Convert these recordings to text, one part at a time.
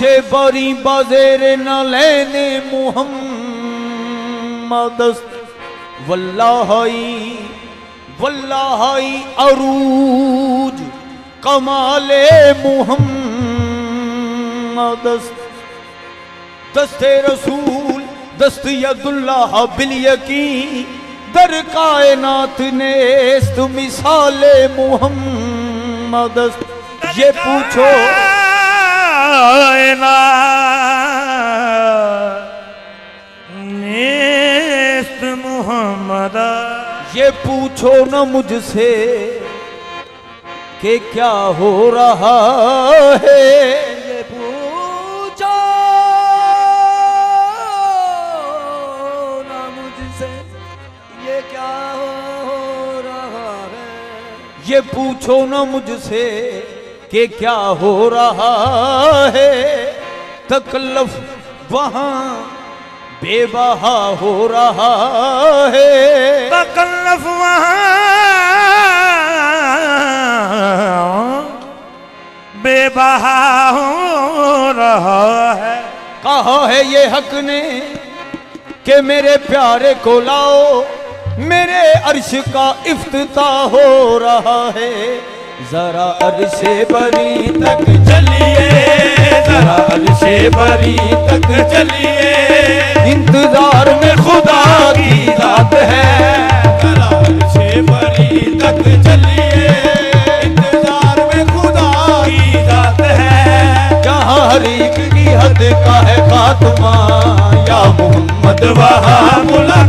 बारी बाजेर न लेने मोहम्मद। वल्लाही वल्लाही अरूज कमाले मोहम्मद। दस्ते रसूल, दस्त यदुल्लाह बिल यकीन, दर कायनात नेस्त मिसाले मोहम्मद। ये पूछो मोहम्मद ये पूछो न मुझसे कि क्या हो रहा है ये पूछो न मुझसे ये क्या हो रहा है ये पूछो न मुझसे कि क्या हो रहा है? तकल्लफ वहाँ बेबहा हो रहा है। तकल्लफ वहाँ बेबहा हो रहा है। कहा है ये हक ने कि मेरे प्यारे को लाओ मेरे अर्श का इफ्तिता हो रहा है। जरा अरशे बरी तक चलिए, जरा अरशे बरी तक चलिए। इंतज़ार में खुदा की रात है। जरा अरशे बरी तक चलिए, इंतज़ार में खुदा की रात है। जहाँ हर एक की हद का है खात्मा, या मोहम्मद वहाँ मुलाकात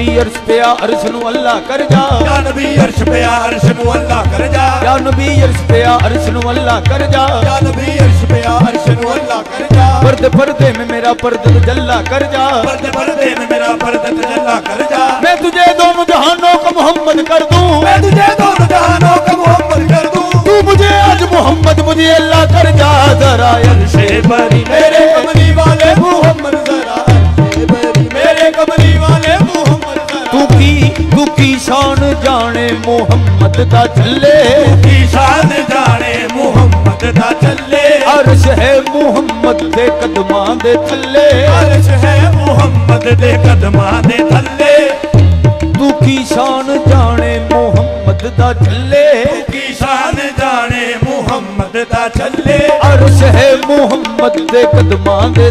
नबी अर्श पे अर्श नु अल्लाह कर जा। या नबी अर्श पे अर्श नु अल्लाह कर जा। या नबी अर्श पे अर्श नु अल्लाह कर जा। या नबी अर्श पे अर्श नु अल्लाह कर जा। पर्दे पर्दे में मेरा पर्दे जल्ला कर जा। पर्दे पर्दे में मेरा पर्दे जल्ला कर जा। मैं तुझे दोनों जहानों को मोहम्मद कर दूँ। मैं तुझे दोनों जहानों जाने मोहम्मद दा चले की शान जाने मोहम्मद दा चले अर्श है मोहम्मद दे कदमां दे थल्ले अर्श है मोहम्मद दे कदमां दे थल्ले तू की शान जाने मोहम्मद दा चले की शान जाने मोहम्मद दा चले अर्श है मोहम्मद दे कदमां दे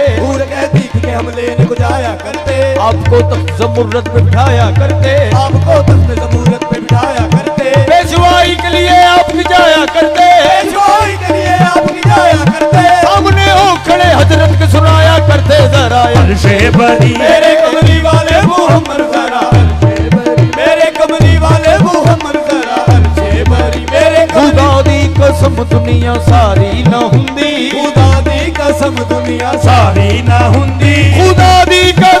आपको तख्त जमूरत बिठाया करते। आपको तख्त जमूरत बिठाया करते। पेशवाई के लिए आप जाया करते। पेशवाई के लिए आप जाया करते। सामने हो खड़े हज़रत के सुनाया करते जरा। अर्शे बरी मेरे कमरी वाले मोहम्मद जरा। मेरे कमरी वाले मेरे खुदा कसम दुनिया सारी ना हुंदी। खुदा दी कसम दुनिया सारी ना हुंदी। खुदा दी कसम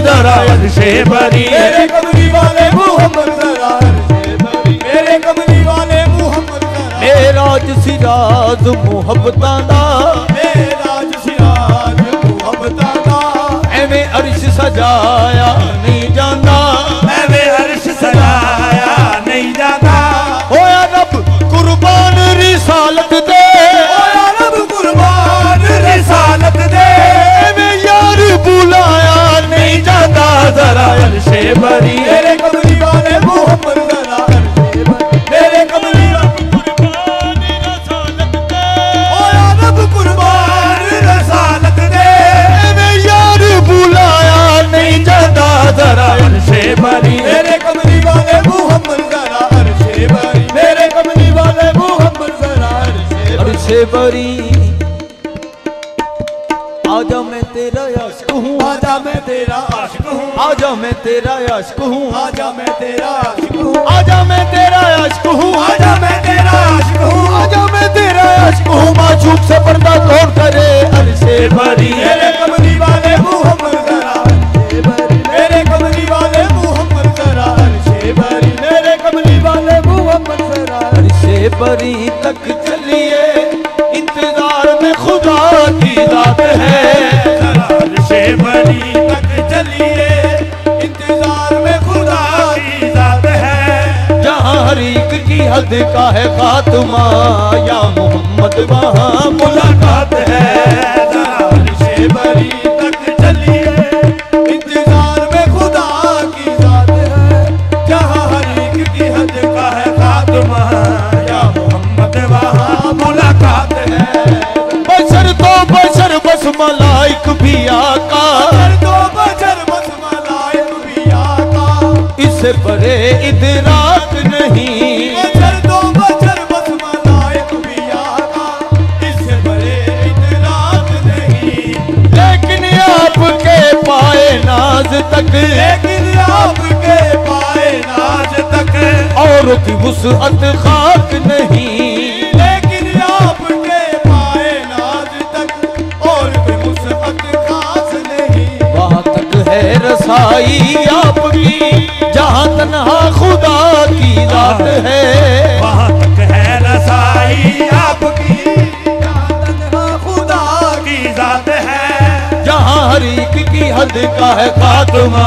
जरा से भरी। मेरे कमली मेरे कमली वाले मोहम्मद मेरा सिराज मोहब्बतां दा। मेरा सिराज मोहब्बतां दा। एवें अरश सजाया नी ਅਰਸ਼ੇ ਬਰੀ ਮੇਰੇ ਕਮਲੀ ਵਾਲੇ ਮੁਹੰਮਦ ਜ਼ਰਾ ਅਰਸ਼ੇ ਬਰੀ ਮੇਰੇ ਕਮਲੀ ਵਾਲੇ ਕੁਰਬਾਨ ਰਿਸਾਲਤ ਦੇ ਓਏ ਰੱਬ ਕੁਰਬਾਨ ਰਿਸਾਲਤ ਦੇ ਐਵੇਂ ਯਾਰ ਬੁਲਾਇਆ ਨਹੀਂ ਜਾਂਦਾ ਜ਼ਰਾ। ਅਰਸ਼ੇ ਬਰੀ ਮੇਰੇ ਕਮਲੀ ਵਾਲੇ ਮੁਹੰਮਦ ਜ਼ਰਾ ਅਰਸ਼ੇ ਬਰੀ। ਮੇਰੇ ਕਮਲੀ ਵਾਲੇ ਮੁਹੰਮਦ ਜ਼ਰਾ ਅਰਸ਼ੇ ਬਰੀ। हूँ। आजा मैं तेरा आशिक हूँ। आजा मैं तेरा आशिक हूँ। आजा मैं तेरा आशिक हूँ। आजा मैं तेरा आशिक हूँ। आजा मैं तेरा आशिक हूँ। आजा मैं तेरा आशिक हूँ। माशूक से पर्दा तोड़ करे अरसे भरी। है कमली वाले मुहम्मद हद का है खात्मा, या मोहम्मद मुलाकात है। इंतज़ार में खुदा की है। हद का है खात्मा, या मोहम्मद वहाँ मुलाकात है। बशर तो बस मलाइक भी आका। तो बशर बस मलाइक भी आका। इससे परे इदराक नहीं तक। लेकिन आपके पाए नाज तक। और की वुसअत खाक नहीं। लेकिन आपके पाए नाज तक। और मुसबत खास नहीं। वहाँ तक है रसाई आपकी जहाँ तन्हा खुदा की रात है। वहाँ तक है रसाई आपकी। हर की हद का है खात्मा।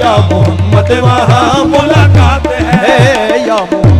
या मोहम्मद वहाँ मुलाकात है। या मोहम्मद।